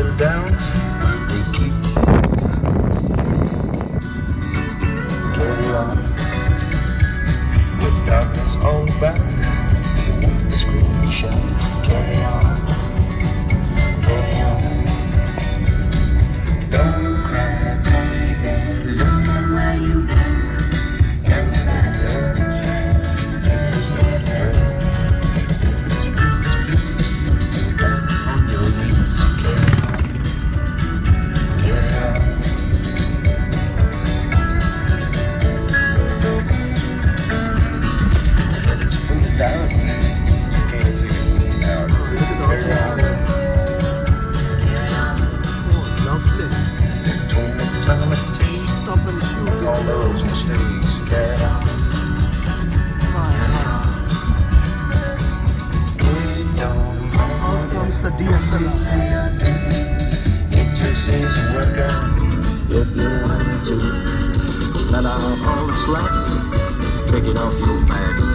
and downs they keep carry on with darkness on the back. they say I do. It just seems to work out if you want to. Let our old slack, take it off your back.